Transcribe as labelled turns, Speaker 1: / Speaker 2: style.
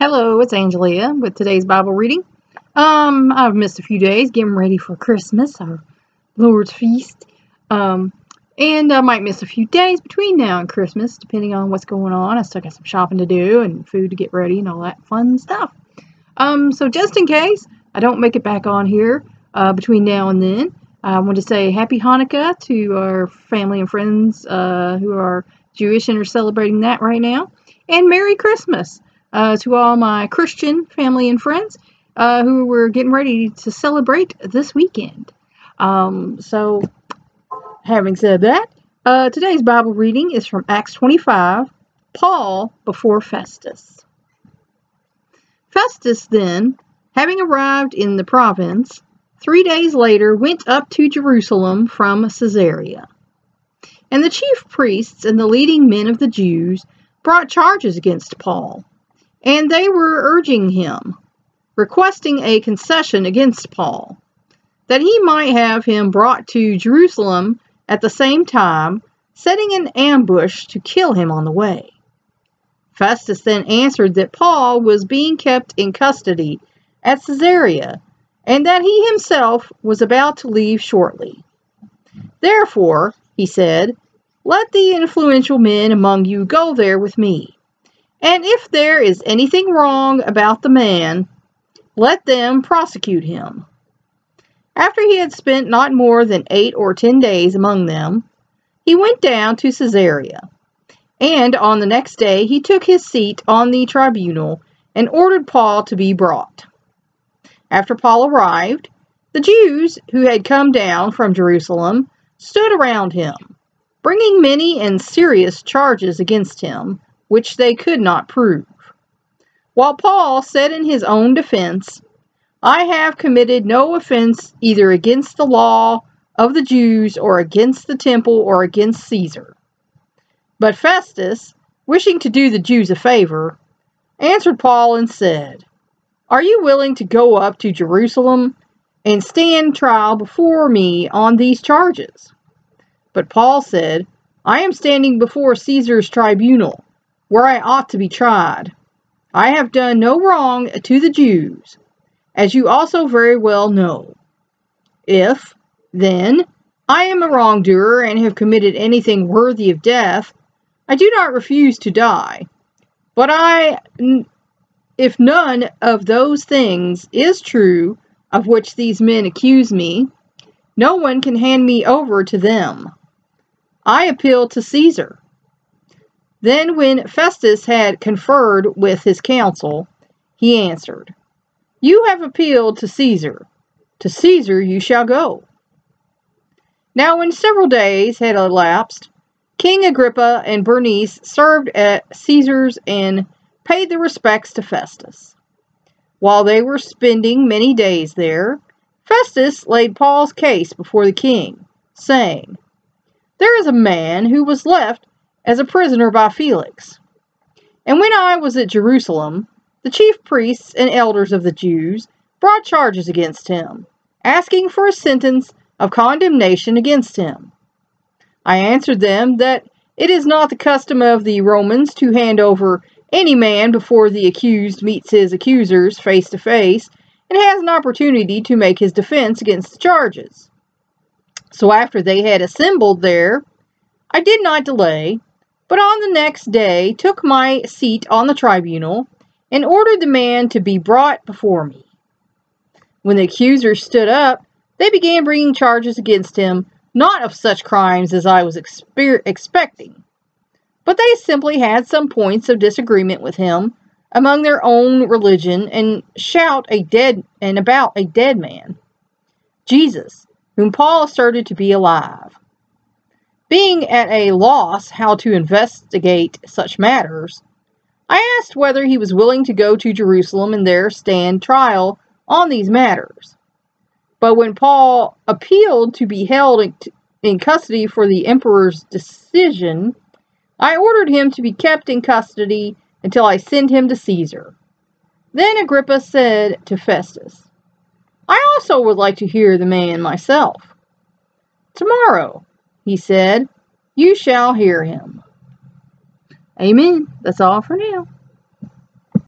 Speaker 1: Hello, it's Angelia with today's Bible reading. Um, I've missed a few days getting ready for Christmas, our Lord's feast. Um, and I might miss a few days between now and Christmas, depending on what's going on. I still got some shopping to do and food to get ready and all that fun stuff. Um, so just in case I don't make it back on here uh, between now and then, I want to say Happy Hanukkah to our family and friends uh, who are Jewish and are celebrating that right now, and Merry Christmas uh, to all my Christian family and friends uh, who were getting ready to celebrate this weekend. Um, so, having said that, uh, today's Bible reading is from Acts 25, Paul before Festus. Festus then, having arrived in the province, three days later went up to Jerusalem from Caesarea. And the chief priests and the leading men of the Jews brought charges against Paul and they were urging him, requesting a concession against Paul, that he might have him brought to Jerusalem at the same time, setting an ambush to kill him on the way. Festus then answered that Paul was being kept in custody at Caesarea, and that he himself was about to leave shortly. Therefore, he said, let the influential men among you go there with me and if there is anything wrong about the man, let them prosecute him. After he had spent not more than eight or ten days among them, he went down to Caesarea. And on the next day he took his seat on the tribunal and ordered Paul to be brought. After Paul arrived, the Jews who had come down from Jerusalem stood around him, bringing many and serious charges against him which they could not prove. While Paul said in his own defense, I have committed no offense either against the law of the Jews or against the temple or against Caesar. But Festus, wishing to do the Jews a favor, answered Paul and said, Are you willing to go up to Jerusalem and stand trial before me on these charges? But Paul said, I am standing before Caesar's tribunal where I ought to be tried. I have done no wrong to the Jews, as you also very well know. If, then, I am a wrongdoer and have committed anything worthy of death, I do not refuse to die. But I, if none of those things is true of which these men accuse me, no one can hand me over to them. I appeal to Caesar. Then, when Festus had conferred with his council, he answered, You have appealed to Caesar. To Caesar you shall go. Now, when several days had elapsed, King Agrippa and Bernice served at Caesarea and paid their respects to Festus. While they were spending many days there, Festus laid Paul's case before the king, saying, There is a man who was left as a prisoner by Felix. And when I was at Jerusalem, the chief priests and elders of the Jews brought charges against him, asking for a sentence of condemnation against him. I answered them that it is not the custom of the Romans to hand over any man before the accused meets his accusers face to face and has an opportunity to make his defense against the charges. So after they had assembled there, I did not delay, but on the next day took my seat on the tribunal and ordered the man to be brought before me. When the accusers stood up, they began bringing charges against him, not of such crimes as I was expecting, but they simply had some points of disagreement with him among their own religion and shout a dead and about a dead man, Jesus, whom Paul asserted to be alive. Being at a loss how to investigate such matters, I asked whether he was willing to go to Jerusalem and there stand trial on these matters. But when Paul appealed to be held in custody for the emperor's decision, I ordered him to be kept in custody until I send him to Caesar. Then Agrippa said to Festus, I also would like to hear the man myself. Tomorrow, he said, You shall hear him. Amen. That's all for now.